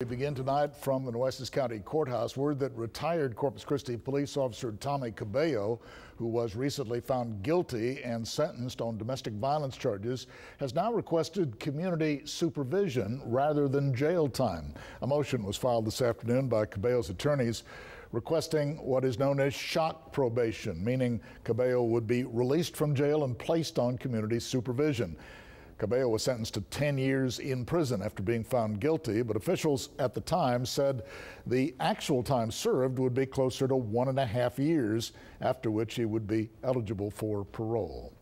We begin tonight from the Nueces County Courthouse. Word that retired Corpus Christi police officer Tommy Cabello, who was recently found guilty and sentenced on domestic violence charges, has now requested community supervision rather than jail time. A motion was filed this afternoon by Cabello's attorneys requesting what is known as shock probation, meaning Cabello would be released from jail and placed on community supervision. Cabello was sentenced to 10 years in prison after being found guilty, but officials at the time said the actual time served would be closer to one and a half years, after which he would be eligible for parole.